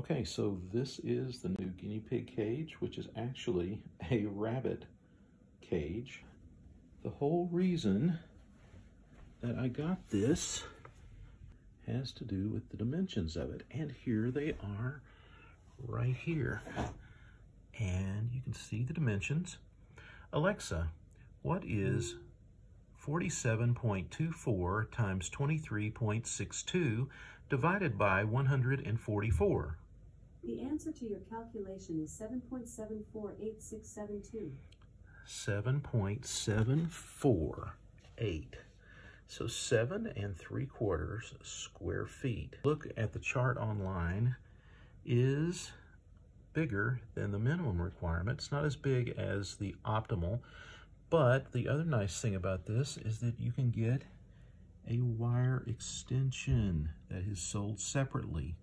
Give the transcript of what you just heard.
Okay, so this is the new guinea pig cage, which is actually a rabbit cage. The whole reason that I got this has to do with the dimensions of it. And here they are right here. And you can see the dimensions. Alexa, what is 47.24 times 23.62 divided by 144? The answer to your calculation is 7.748672. 7.748. So 7 and 3 quarters square feet. Look at the chart online is bigger than the minimum requirement. It's not as big as the optimal, but the other nice thing about this is that you can get a wire extension that is sold separately.